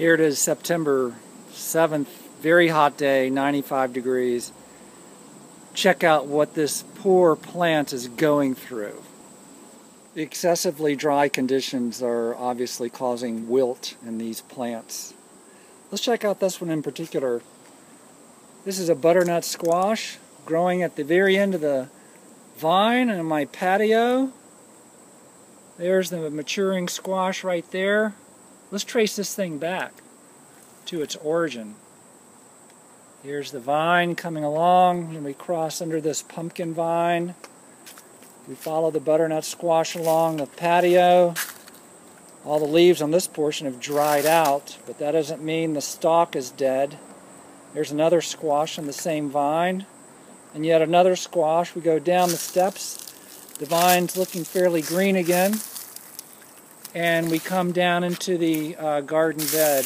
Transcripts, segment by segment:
Here it is September 7th, very hot day, 95 degrees. Check out what this poor plant is going through. Excessively dry conditions are obviously causing wilt in these plants. Let's check out this one in particular. This is a butternut squash growing at the very end of the vine in my patio. There's the maturing squash right there. Let's trace this thing back to its origin. Here's the vine coming along, and we cross under this pumpkin vine. We follow the butternut squash along the patio. All the leaves on this portion have dried out, but that doesn't mean the stalk is dead. There's another squash on the same vine, and yet another squash. We go down the steps. The vine's looking fairly green again and we come down into the uh, garden bed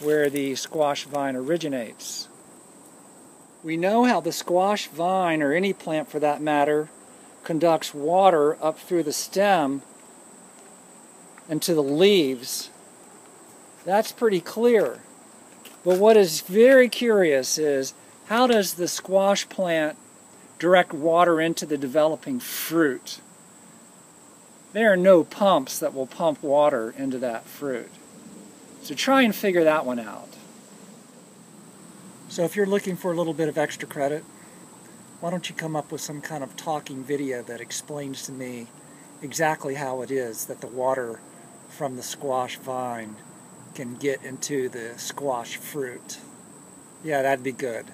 where the squash vine originates. We know how the squash vine, or any plant for that matter, conducts water up through the stem and to the leaves. That's pretty clear. But what is very curious is how does the squash plant direct water into the developing fruit? There are no pumps that will pump water into that fruit. So try and figure that one out. So if you're looking for a little bit of extra credit, why don't you come up with some kind of talking video that explains to me exactly how it is that the water from the squash vine can get into the squash fruit. Yeah, that'd be good.